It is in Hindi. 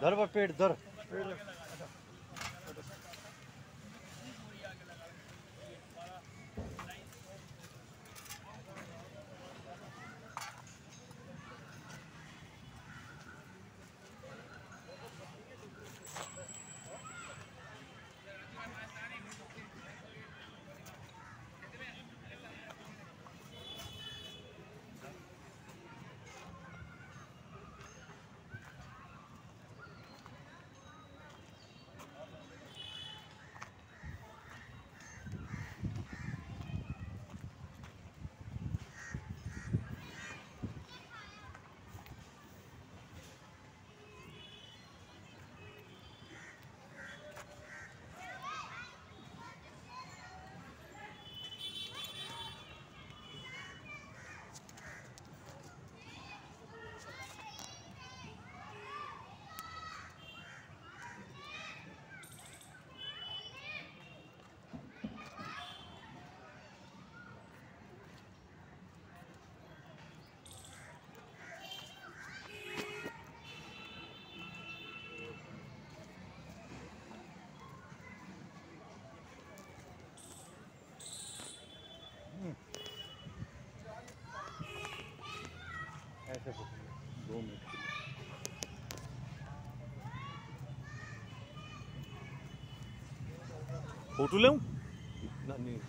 धर पेट धर। दो मिनट के लिए फ़ोटो ले नहीं।